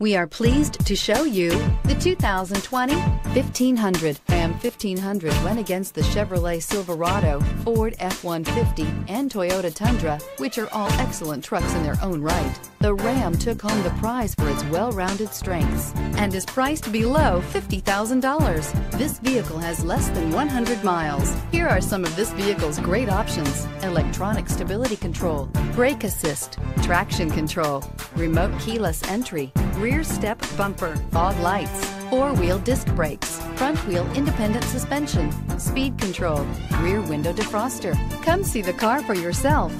We are pleased to show you the 2020 1500. Ram 1500 went against the Chevrolet Silverado, Ford F-150, and Toyota Tundra, which are all excellent trucks in their own right. The Ram took home the prize for its well-rounded strengths and is priced below $50,000. This vehicle has less than 100 miles. Here are some of this vehicle's great options. Electronic stability control, brake assist, traction control, remote keyless entry, rear step bumper, fog lights, four-wheel disc brakes, front wheel independent suspension, speed control, rear window defroster. Come see the car for yourself.